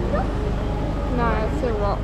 no, it's a rock.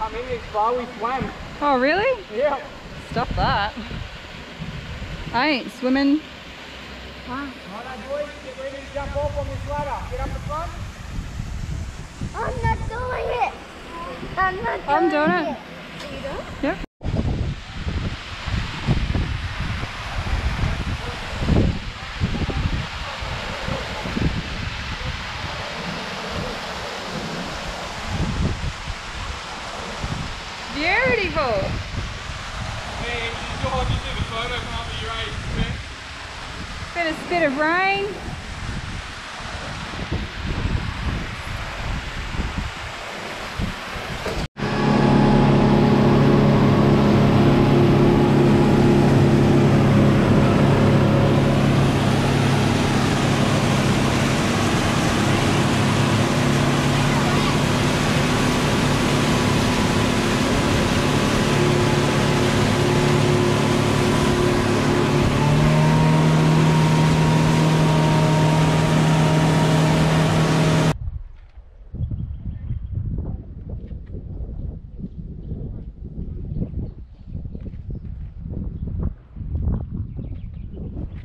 Come in this far, we swam. Oh, really? Yeah. Stop that. I ain't swimming. Righto, boys, get ready to jump off on this ladder. Get up the front. I'm not doing it. I'm not doing I'm doing it. it. You don't? Yep. Beautiful. Hey, George, you do the photo come up with your age, Been a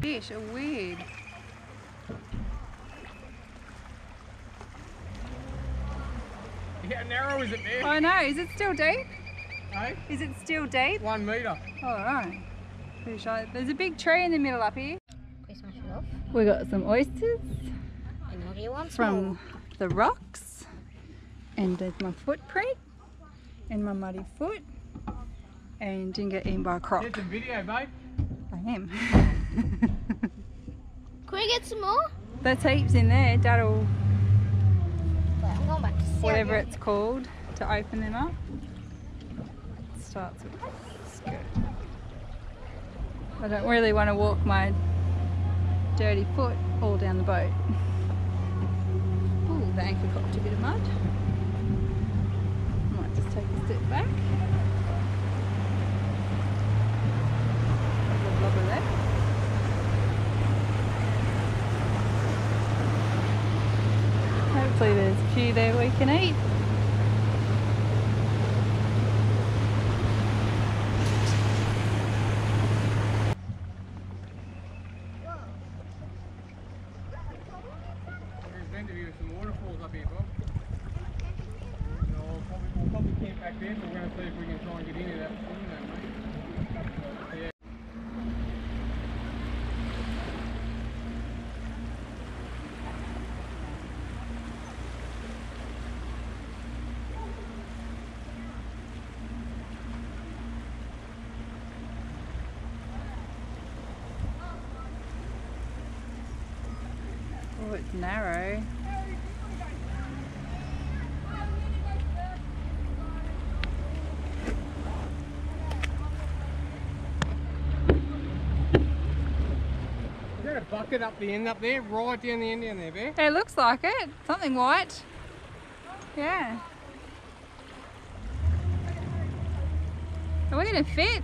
Fish are weird. How narrow is it there? I know. Is it still deep? Hey? Is it still deep? One metre. All right. Pretty sure. There's a big tree in the middle up here. Christmas love. We got some oysters And what do you want? from the rocks. And there's my footprint and my muddy foot. And didn't get eaten by a croc. Get some video, babe. I am. Can we get some more? There's heaps in there. Dad'll, Wait, I'm going back to Sarah. whatever it's called, to open them up. Starts with skirt. I don't really want to walk my dirty foot all down the boat. Ooh, the anchor copped a bit of mud. Might just take a step back. Blubber, blubber there. Hopefully there's a few there we can eat. There's meant to be some waterfalls up here, Bob. No, we'll probably, we'll probably camp back there, but we're going to see if we can try and get into that swimming lane, mate. Yeah. Oh, it's narrow. Is there a bucket up the end up there? Right down the end down there, Bear? It looks like it. Something white. Yeah. Are we gonna fit?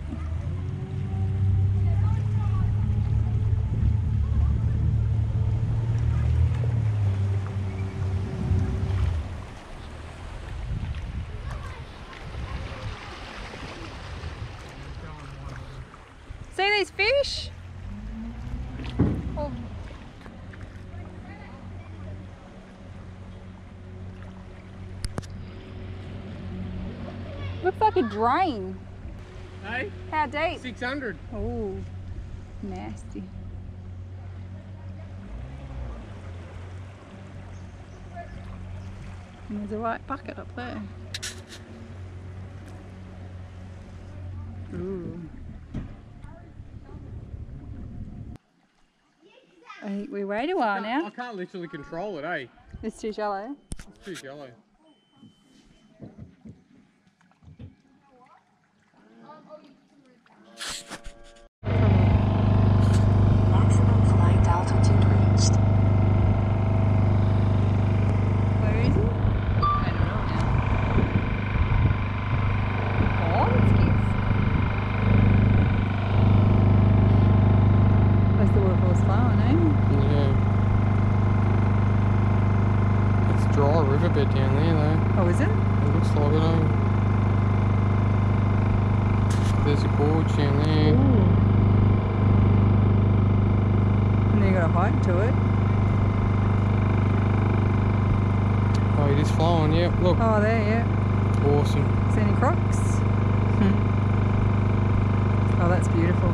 fish? Oh. A drain. Hey, How deep? 600. Oh, nasty. And there's a white bucket up there. Ooh. I think we wait a while now. I can't literally control it, eh? It's too shallow. It's too shallow. Maximum flight altitude reached. Where is he? I don't know now. Oh, that's cute. That's the waterfall's flowing, eh? Yeah. It's dry riverbed down there though. Oh, is it? It looks like it, eh? A gorge. And then you got a height to it. Oh, it is flowing, yep. Look, Oh, there, yeah. awesome. See any crocs? oh, that's beautiful.